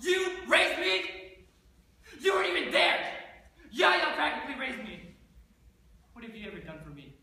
You raised me? You weren't even there! Yaya practically raised me. What have you ever done for me?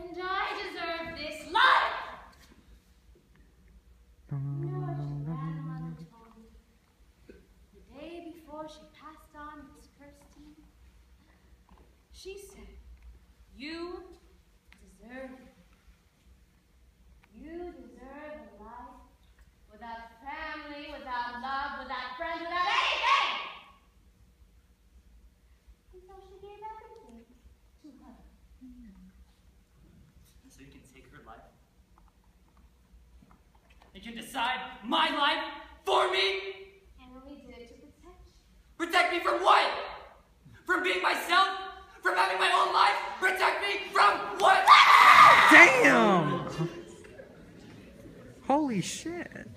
And I deserve this life! No, the day before she passed on, this Miss Kirsten, she said, you deserve it. You deserve a life without family, without love, without friends, without anything! And so she gave everything to her. Mm -hmm so you can take her life. You can decide my life for me. And we did it to protect you. Protect me from what? From being myself? From having my own life? Protect me from what? Damn! Holy shit.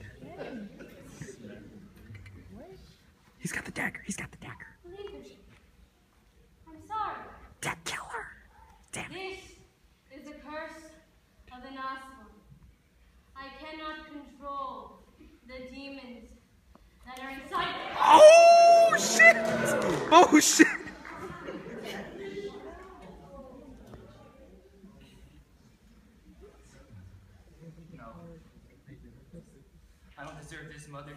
He's got the dagger. He's got the dagger. Is the curse of the Naslan. I cannot control the demons that are inside me. Oh shit! Oh shit! No. I don't deserve this, Mother.